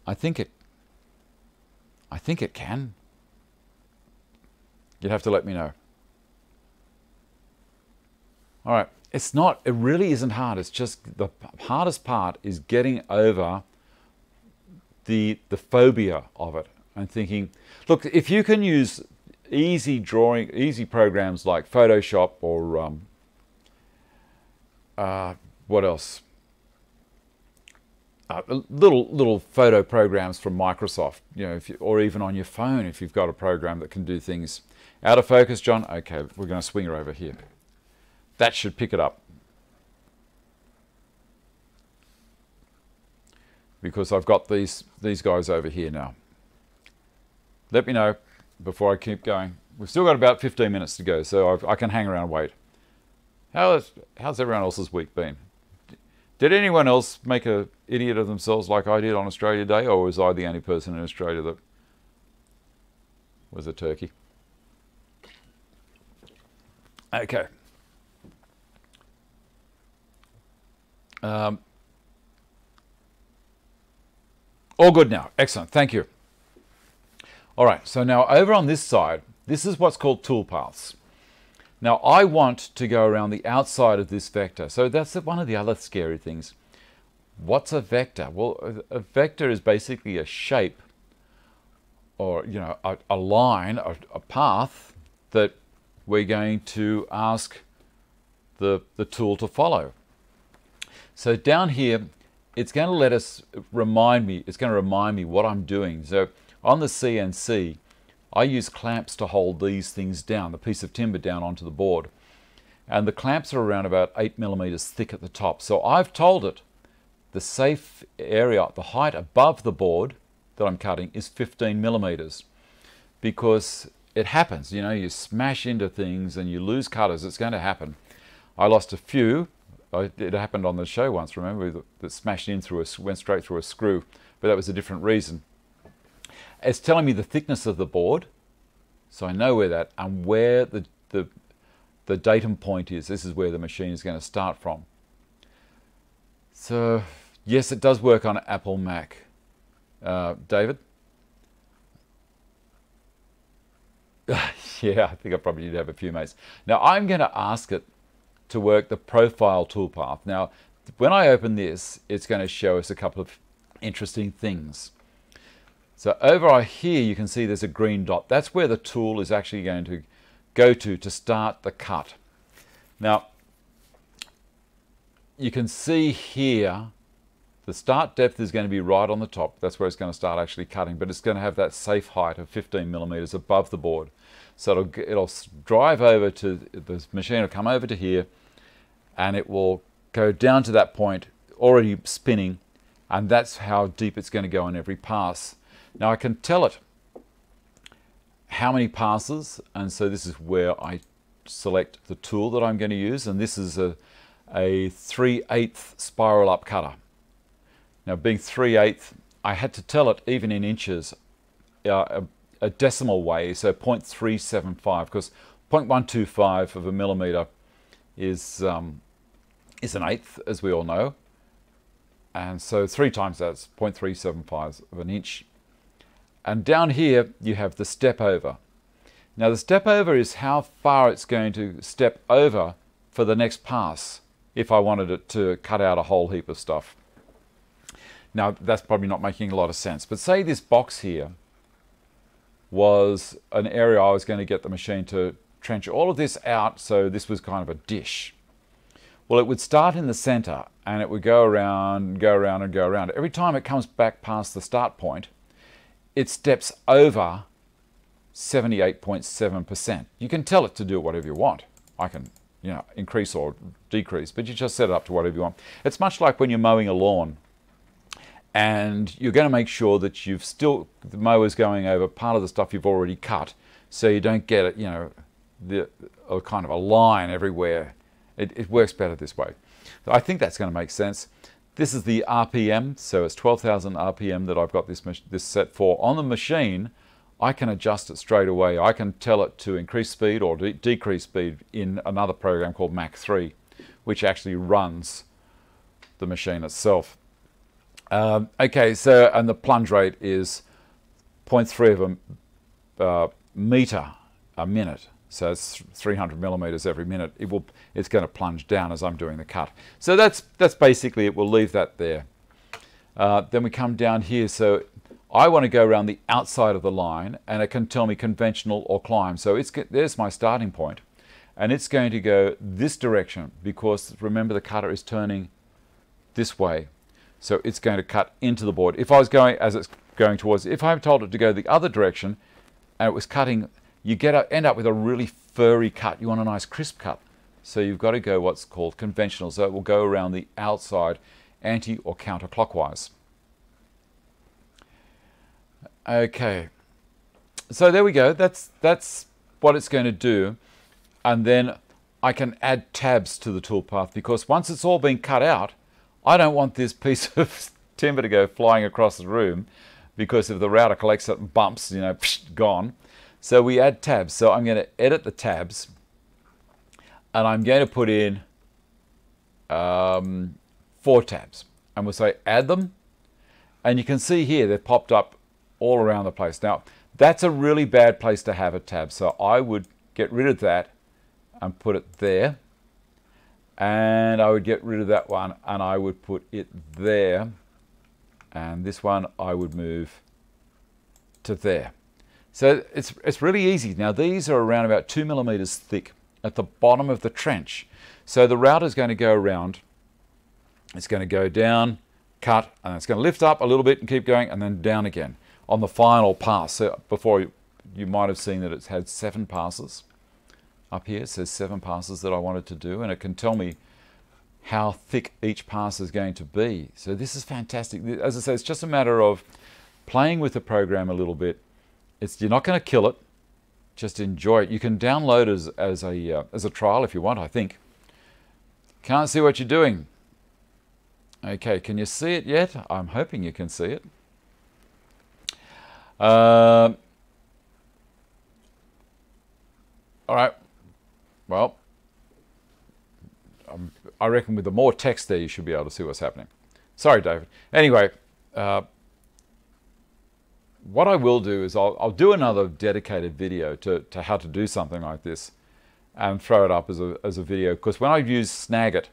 I think it, I think it can. You'd have to let me know. All right, it's not, it really isn't hard. It's just the hardest part is getting over the, the phobia of it and thinking, look, if you can use easy drawing, easy programs like Photoshop or um, uh, what else? Uh, little little photo programs from Microsoft, you know, you, or even on your phone if you've got a program that can do things out of focus. John, okay, we're going to swing her over here. That should pick it up because I've got these these guys over here now. Let me know before I keep going. We've still got about 15 minutes to go, so I've, i can hang around and wait. How's, how's everyone else's week been? Did anyone else make an idiot of themselves like I did on Australia Day, or was I the only person in Australia that was a turkey? Okay. Um, all good now. Excellent. Thank you. All right. So now over on this side, this is what's called toolpaths. Now I want to go around the outside of this vector. So that's one of the other scary things. What's a vector? Well, a vector is basically a shape or, you know, a, a line, a, a path that we're going to ask the, the tool to follow. So down here, it's going to let us remind me, it's going to remind me what I'm doing. So on the CNC, I use clamps to hold these things down, the piece of timber down onto the board. And the clamps are around about 8 millimeters thick at the top. So I've told it the safe area, the height above the board that I'm cutting is 15 millimeters because it happens. You know, you smash into things and you lose cutters. It's going to happen. I lost a few. It happened on the show once, remember, that smashed in through a, went straight through a screw, but that was a different reason. It's telling me the thickness of the board, so I know where that, and where the, the, the datum point is. This is where the machine is going to start from. So, yes, it does work on Apple Mac. Uh, David? yeah, I think I probably did have a few mates. Now, I'm going to ask it to work the profile toolpath. Now, when I open this, it's going to show us a couple of interesting things. So over here you can see there's a green dot. That's where the tool is actually going to go to to start the cut. Now you can see here the start depth is going to be right on the top. That's where it's going to start actually cutting, but it's going to have that safe height of 15 millimeters above the board. So it'll, it'll drive over to, the machine will come over to here and it will go down to that point already spinning and that's how deep it's going to go on every pass. Now I can tell it how many passes, and so this is where I select the tool that I'm going to use, and this is a, a 3 8 spiral up cutter. Now being 3 8 I had to tell it even in inches, uh, a, decimal way, so 0.375, because 0.125 of a millimeter is, um, is an eighth, as we all know. And so three times that's 0.375 of an inch. And down here, you have the step over. Now the step over is how far it's going to step over for the next pass if I wanted it to cut out a whole heap of stuff. Now that's probably not making a lot of sense, but say this box here was an area I was going to get the machine to trench all of this out so this was kind of a dish. Well, it would start in the center and it would go around, go around and go around. Every time it comes back past the start point, it steps over 78.7%. You can tell it to do whatever you want. I can, you know, increase or decrease, but you just set it up to whatever you want. It's much like when you're mowing a lawn and you're going to make sure that you've still, the mower's going over part of the stuff you've already cut so you don't get it, you know, the, a kind of a line everywhere. It, it works better this way. So I think that's going to make sense. This is the RPM, so it's 12,000 RPM that I've got this, this set for. On the machine, I can adjust it straight away. I can tell it to increase speed or de decrease speed in another program called Mach3, which actually runs the machine itself. Um, okay, so, and the plunge rate is 0.3 of a uh, meter a minute. So it's 300 millimeters every minute. It will, it's going to plunge down as I'm doing the cut. So that's, that's basically it. We'll leave that there. Uh, then we come down here. So I want to go around the outside of the line and it can tell me conventional or climb. So it's, there's my starting point and it's going to go this direction because remember the cutter is turning this way. So it's going to cut into the board. If I was going as it's going towards, if I told it to go the other direction and it was cutting you get a, end up with a really furry cut. You want a nice crisp cut. So you've got to go what's called conventional. So it will go around the outside anti or counterclockwise. Okay. So there we go. That's, that's what it's going to do. And then I can add tabs to the toolpath because once it's all been cut out, I don't want this piece of timber to go flying across the room because if the router collects it and bumps, you know, psh, gone. So we add tabs. So I'm going to edit the tabs and I'm going to put in um, four tabs. And we'll say add them. And you can see here they've popped up all around the place. Now, that's a really bad place to have a tab. So I would get rid of that and put it there. And I would get rid of that one and I would put it there. And this one I would move to there. So it's, it's really easy. Now these are around about two millimeters thick at the bottom of the trench. So the router is going to go around, it's going to go down, cut, and it's going to lift up a little bit and keep going, and then down again on the final pass. So before you, you might have seen that it's had seven passes. Up here it says seven passes that I wanted to do, and it can tell me how thick each pass is going to be. So this is fantastic. As I say, it's just a matter of playing with the program a little bit it's, you're not going to kill it. Just enjoy it. You can download as, as, a, uh, as a trial if you want, I think. Can't see what you're doing. Okay, can you see it yet? I'm hoping you can see it. Uh, all right. Well, um, I reckon with the more text there, you should be able to see what's happening. Sorry, David. Anyway, uh, what I will do is I'll, I'll do another dedicated video to, to how to do something like this and throw it up as a, as a video because when I use Snagit,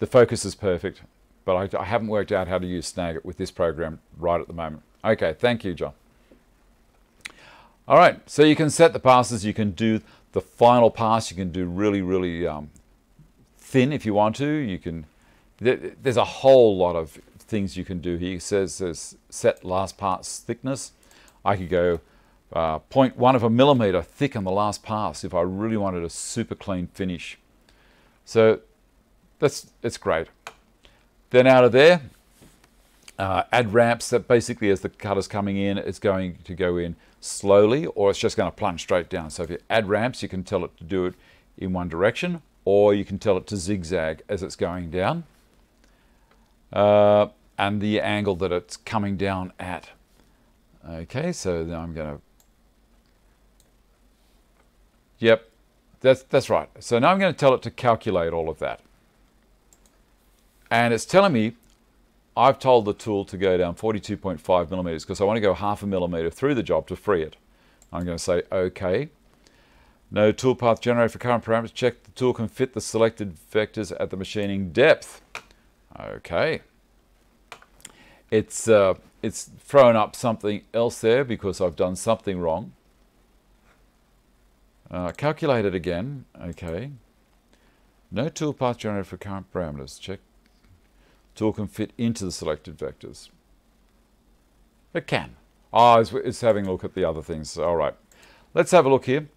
the focus is perfect, but I, I haven't worked out how to use Snagit with this program right at the moment. Okay, thank you, John. All right, so you can set the passes, you can do the final pass, you can do really, really um, thin if you want to. You can, there's a whole lot of things you can do here. It says there's set last pass thickness. I could go uh, 0.1 of a millimeter thick on the last pass if I really wanted a super clean finish. So that's it's great. Then out of there, uh, add ramps that basically as the cutter's coming in, it's going to go in slowly or it's just going to plunge straight down. So if you add ramps, you can tell it to do it in one direction or you can tell it to zigzag as it's going down. Uh, and the angle that it's coming down at. Okay, so now I'm going to, yep, that's, that's right. So now I'm going to tell it to calculate all of that. And it's telling me I've told the tool to go down 42.5 millimeters because I want to go half a millimeter through the job to free it. I'm going to say OK. No toolpath generated for current parameters. Check the tool can fit the selected vectors at the machining depth. Okay. It's, uh, it's thrown up something else there because I've done something wrong. Uh, calculate it again. Okay. No toolpath generated for current parameters. Check. Tool can fit into the selected vectors. It can. Oh, it's, it's having a look at the other things. All right. let's have a look here.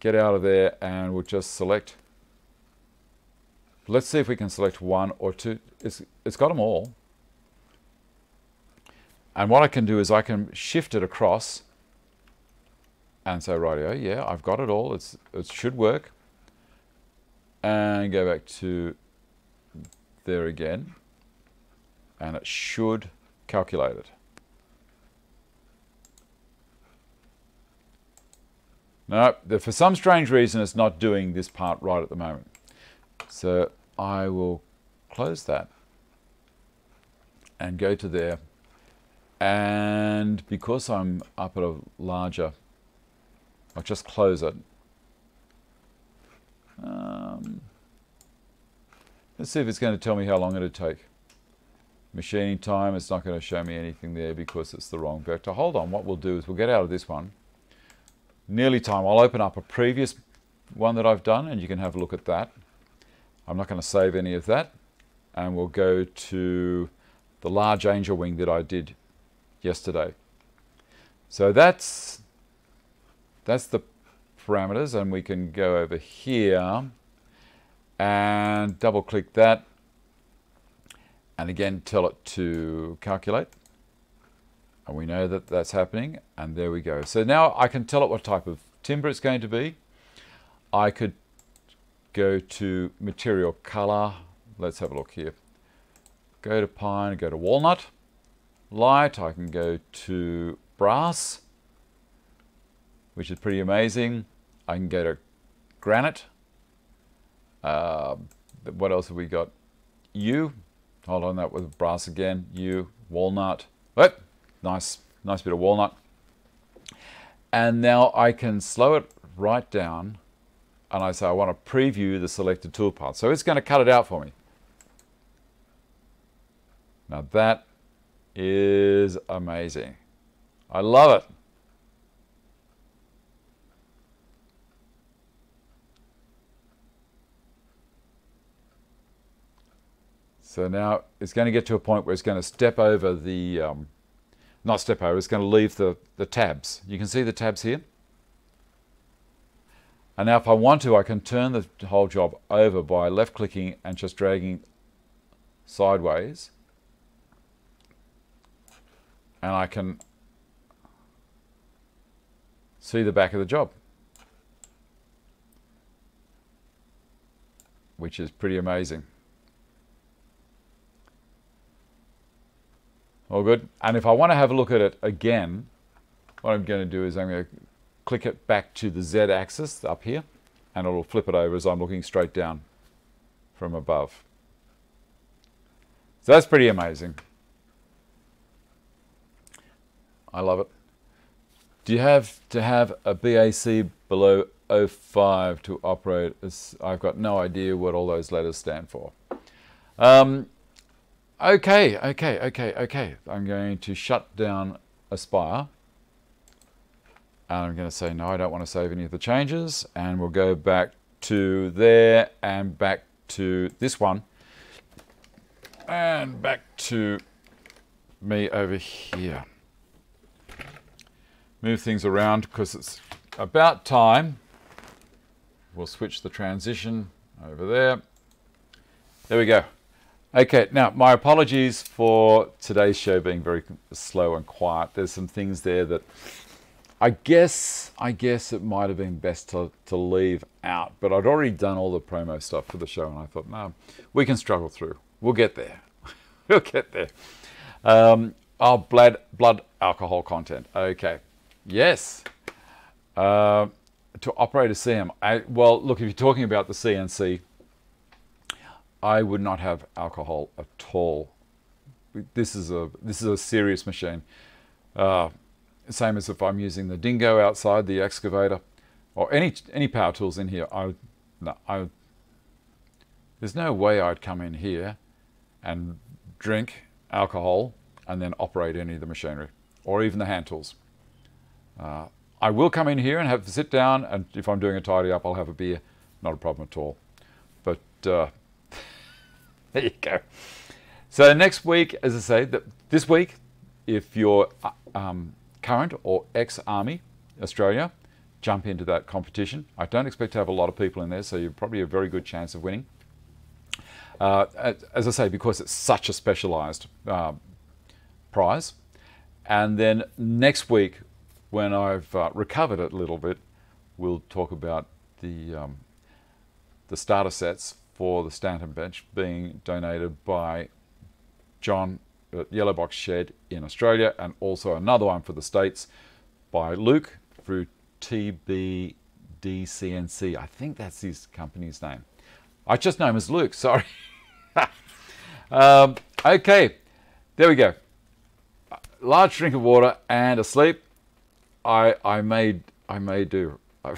Get out of there and we'll just select. Let's see if we can select one or two. It's, it's got them all. And what I can do is I can shift it across and say, rightio, yeah, I've got it all. It's, it should work. And go back to there again. And it should calculate it. No, for some strange reason, it's not doing this part right at the moment. So I will close that and go to there. And because I'm up at a larger, I'll just close it. Um, let's see if it's going to tell me how long it'll take. Machining time, it's not going to show me anything there because it's the wrong vector. Hold on, what we'll do is we'll get out of this one nearly time. I'll open up a previous one that I've done and you can have a look at that. I'm not going to save any of that and we'll go to the large angel wing that I did yesterday. So that's that's the parameters and we can go over here and double click that and again tell it to calculate. And we know that that's happening and there we go. So now I can tell it what type of timber it's going to be. I could go to material color. Let's have a look here. Go to pine go to walnut. Light I can go to brass which is pretty amazing. I can go to granite. Uh, what else have we got? Yew hold on that with brass again yew walnut what Nice, nice bit of walnut. And now I can slow it right down and I say I want to preview the selected toolpath. So it's going to cut it out for me. Now that is amazing. I love it. So now it's going to get to a point where it's going to step over the um, not step over, it's going to leave the, the tabs. You can see the tabs here. And now if I want to, I can turn the whole job over by left clicking and just dragging sideways. And I can see the back of the job. Which is pretty amazing. All good. And if I want to have a look at it again, what I'm going to do is I'm going to click it back to the Z axis up here and it'll flip it over as I'm looking straight down from above. So that's pretty amazing. I love it. Do you have to have a BAC below 05 to operate? I've got no idea what all those letters stand for. Um, Okay, okay, okay, okay. I'm going to shut down Aspire. And I'm going to say, no, I don't want to save any of the changes. And we'll go back to there and back to this one. And back to me over here. Move things around because it's about time. We'll switch the transition over there. There we go. Okay, now my apologies for today's show being very slow and quiet. There's some things there that I guess I guess it might have been best to, to leave out, but I'd already done all the promo stuff for the show, and I thought, no, we can struggle through. We'll get there. we'll get there. Um, oh, blood blood alcohol content. Okay, yes. Uh, to operate a CM, I, well, look, if you're talking about the CNC I would not have alcohol at all. This is a this is a serious machine. Uh, same as if I'm using the Dingo outside the excavator, or any any power tools in here. I no, I there's no way I'd come in here and drink alcohol and then operate any of the machinery or even the hand tools. Uh, I will come in here and have sit down, and if I'm doing a tidy up, I'll have a beer. Not a problem at all. But uh, there you go. So next week, as I say, this week, if you're uh, um, current or ex-Army Australia, jump into that competition. I don't expect to have a lot of people in there, so you're probably a very good chance of winning. Uh, as I say, because it's such a specialised uh, prize. And then next week, when I've uh, recovered it a little bit, we'll talk about the um, the starter sets for the Stanton bench being donated by John at Yellow Box Shed in Australia, and also another one for the States by Luke through TBDCNC. I think that's his company's name. I just know him as Luke, sorry. um, okay, there we go. Large drink of water and asleep. I I made I may do. I,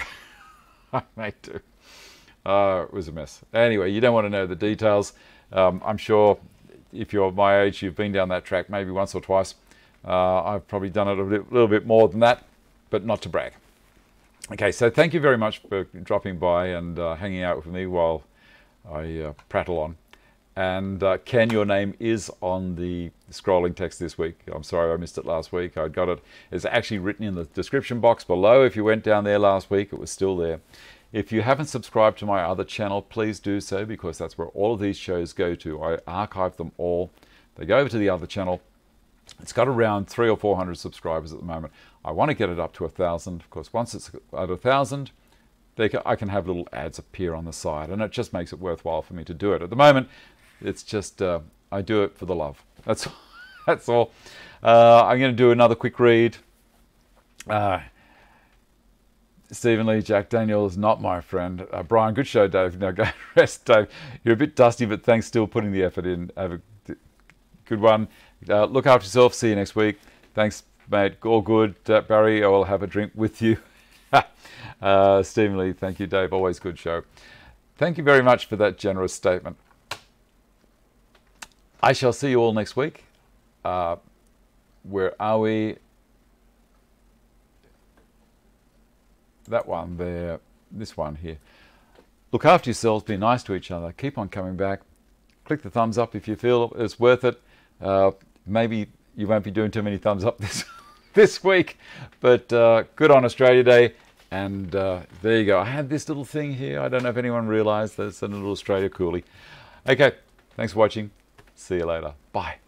I may do. Uh, it was a mess. Anyway, you don't want to know the details. Um, I'm sure if you're my age, you've been down that track maybe once or twice. Uh, I've probably done it a little bit more than that, but not to brag. Okay, so thank you very much for dropping by and uh, hanging out with me while I uh, prattle on. And uh, Ken, your name is on the scrolling text this week. I'm sorry I missed it last week. I got it. It's actually written in the description box below. If you went down there last week, it was still there. If you haven't subscribed to my other channel, please do so because that's where all of these shows go to. I archive them all. They go over to the other channel. It's got around three or four hundred subscribers at the moment. I want to get it up to a thousand course, once it's at a thousand, I can have little ads appear on the side, and it just makes it worthwhile for me to do it. At the moment, it's just uh, I do it for the love. That's that's all. Uh, I'm going to do another quick read. Uh, Stephen Lee, Jack Daniel is not my friend. Uh, Brian, good show, Dave. Now go rest, Dave. You're a bit dusty, but thanks still putting the effort in. Have a good one. Uh, look after yourself. See you next week. Thanks, mate. All good. Uh, Barry, I will have a drink with you. uh, Stephen Lee, thank you, Dave. Always good show. Thank you very much for that generous statement. I shall see you all next week. Uh, where are we? That one there, this one here. Look after yourselves, be nice to each other, keep on coming back. Click the thumbs up if you feel it's worth it. Uh, maybe you won't be doing too many thumbs up this this week, but uh, good on Australia Day. And uh, there you go. I had this little thing here. I don't know if anyone realised there's a little Australia coolie. Okay, thanks for watching. See you later. Bye.